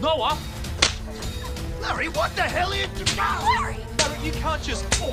Noah! Larry, what the hell are you doing? Larry! Larry, you can't just... Oh,